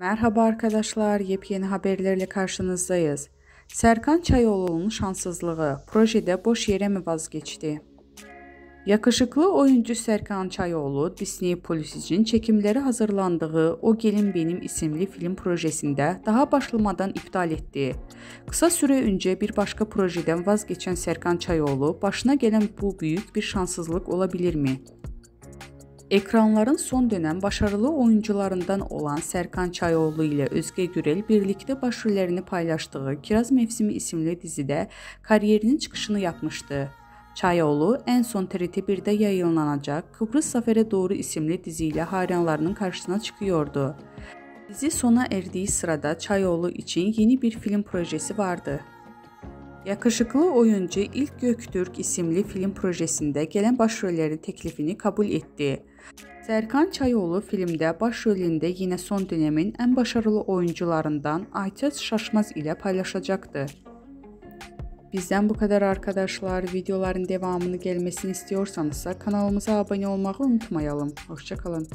Merhaba arkadaşlar, yepyeni haberlerle karşınızdayız. Serkan Çayoğlu'nun şanssızlığı, projede boş yere mi vazgeçti? Yakışıklı oyuncu Serkan Çayoğlu, Disney Plus için çekimleri hazırlandığı O Gelin Benim isimli film projesinde daha başlamadan iptal etti. Kısa süre önce bir başka projeden vazgeçen Serkan Çayoğlu, başına gelen bu büyük bir şanssızlık olabilir mi? Ekranların son dönem başarılı oyuncularından olan Serkan Çayoğlu ile Özge Gürel birlikte başrollerini paylaştığı Kiraz Mevsimi isimli dizide kariyerinin çıkışını yapmıştı. Çayoğlu en son TRT1'de yayınlanacak Kıbrıs Sefere Doğru isimli diziyle hayranlarının karşısına çıkıyordu. Dizi sona erdiği sırada Çayoğlu için yeni bir film projesi vardı. Yakışıklı oyuncu İlk Göktürk isimli film projesinde gelen başrolleri teklifini kabul etti. Sərkan Çayoğlu filmdə baş rolündə yenə son dönəmin ən başarılı oyuncularından Aytəz Şaşmaz ilə paylaşacaqdır. Bizdən bu qədər arkadaşlar. Videoların devamını gəlməsini istəyirsənizsə kanalımıza abunə olmağı unutmayalım. Hoşça kalın.